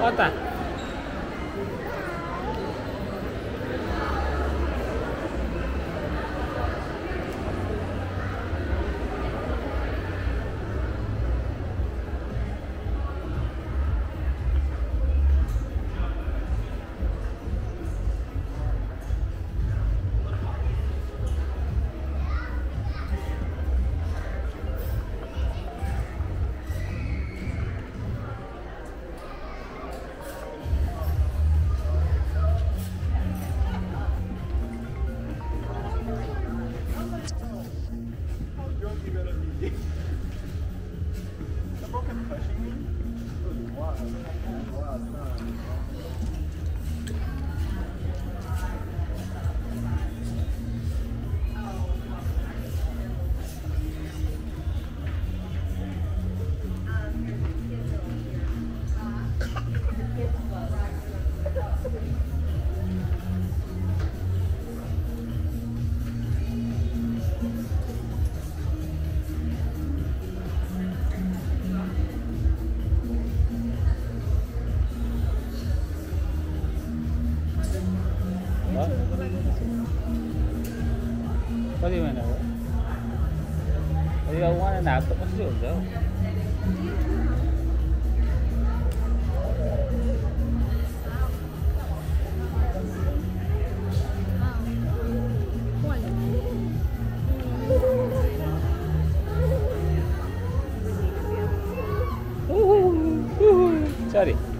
Ó, tá. The bom is pushing me. Có gì mà nào? Đi đâu quá nào cũng có sử đâu. Sorry.